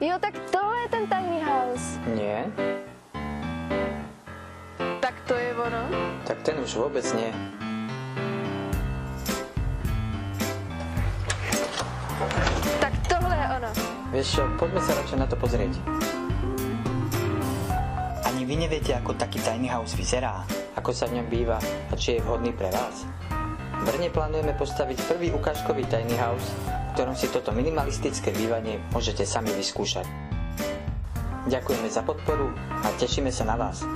Jo, tak tohle je ten tiny house. Nie, Tak to je ono. tak ten už vôbec nie. Tak tohle je ono. Vieš čo, poďme sa radšej na to pozrieť. Ani vy neviete, ako taký tiny house vyzerá. Ako sa v ňom býva a či je vhodný pre vás. V Brne plánujeme postaviť prvý ukážkový tiny house, ktorom si toto minimalistické bývanie môžete sami vyskúšať. Ďakujeme za podporu a tešíme sa na vás.